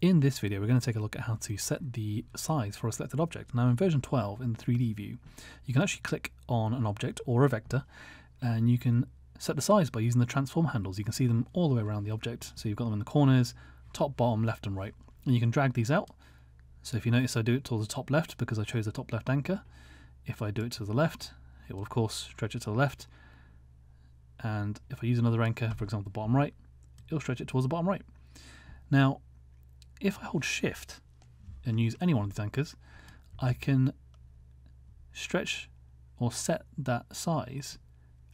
In this video, we're going to take a look at how to set the size for a selected object. Now in version 12 in the 3D view, you can actually click on an object or a vector and you can set the size by using the transform handles. You can see them all the way around the object. So you've got them in the corners, top, bottom, left and right. And you can drag these out. So if you notice I do it towards the top left because I chose the top left anchor. If I do it to the left, it will of course stretch it to the left. And if I use another anchor, for example the bottom right, it'll stretch it towards the bottom right. Now if I hold shift and use any one of these anchors, I can stretch or set that size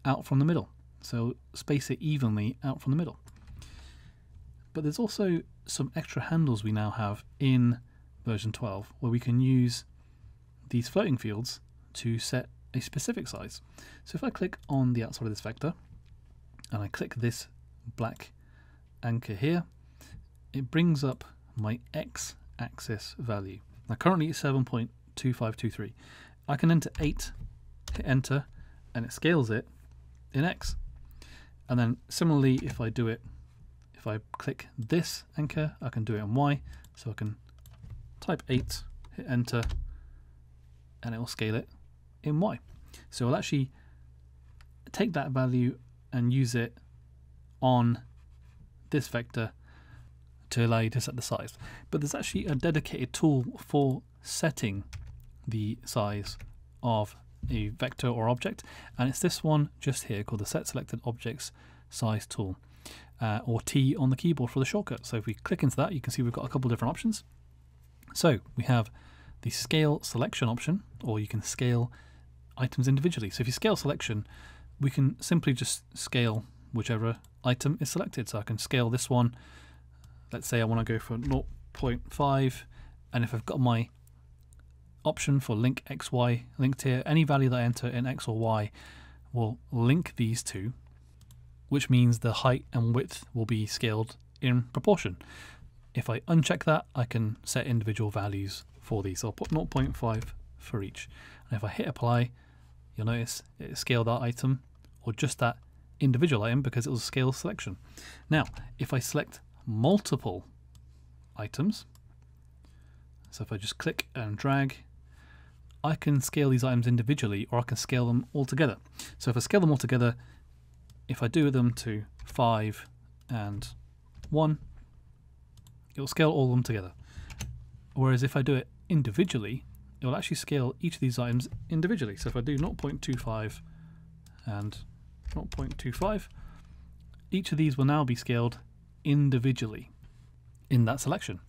out from the middle. So space it evenly out from the middle. But there's also some extra handles we now have in version 12 where we can use these floating fields to set a specific size. So if I click on the outside of this vector and I click this black anchor here, it brings up my x-axis value. Now currently it's 7.2523. I can enter 8, hit enter, and it scales it in x. And then similarly, if I do it, if I click this anchor, I can do it in y. So I can type 8, hit enter, and it will scale it in y. So I'll actually take that value and use it on this vector to allow you to set the size. But there's actually a dedicated tool for setting the size of a vector or object, and it's this one just here called the Set Selected Objects Size tool, uh, or T on the keyboard for the shortcut. So if we click into that, you can see we've got a couple different options. So we have the Scale Selection option, or you can scale items individually. So if you scale selection, we can simply just scale whichever item is selected. So I can scale this one let's say I want to go for 0.5 and if I've got my option for link XY linked here, any value that I enter in X or Y will link these two, which means the height and width will be scaled in proportion. If I uncheck that, I can set individual values for these. So I'll put 0.5 for each. And if I hit apply, you'll notice it scaled that item or just that individual item because it was scale selection. Now, if I select multiple items. So if I just click and drag, I can scale these items individually or I can scale them all together. So if I scale them all together, if I do them to 5 and 1, it will scale all of them together. Whereas if I do it individually, it will actually scale each of these items individually. So if I do 0.25 and 0.25, each of these will now be scaled individually in that selection.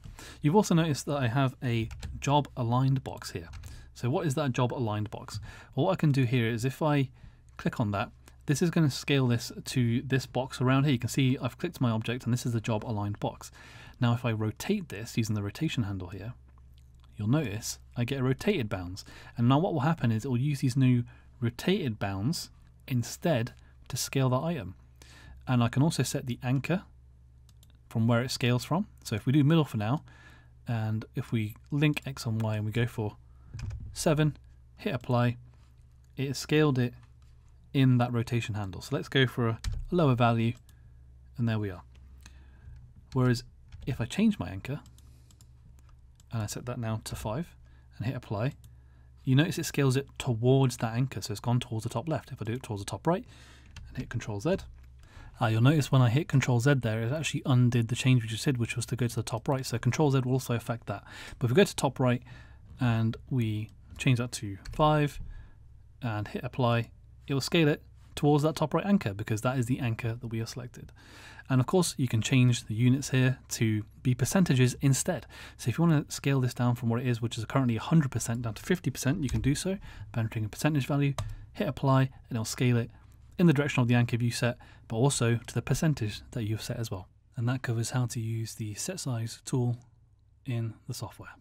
You've also noticed that I have a job aligned box here. So what is that job aligned box? Well, what I can do here is if I click on that, this is going to scale this to this box around here. You can see I've clicked my object and this is the job aligned box. Now if I rotate this using the rotation handle here, you'll notice I get a rotated bounds. And now what will happen is it will use these new rotated bounds instead to scale that item. And I can also set the anchor from where it scales from. So if we do middle for now, and if we link X and Y and we go for 7, hit apply, it has scaled it in that rotation handle. So let's go for a lower value, and there we are. Whereas if I change my anchor, and I set that now to 5, and hit apply, you notice it scales it towards that anchor, so it's gone towards the top left. If I do it towards the top right, and hit Control Z, uh, you'll notice when I hit Control Z there, it actually undid the change we just did, which was to go to the top right. So Control Z will also affect that. But if we go to top right and we change that to 5 and hit apply, it will scale it towards that top right anchor because that is the anchor that we have selected. And of course, you can change the units here to be percentages instead. So if you want to scale this down from what it is, which is currently 100% down to 50%, you can do so by entering a percentage value, hit apply, and it'll scale it in the direction of the anchor view set, but also to the percentage that you've set as well. And that covers how to use the set size tool in the software.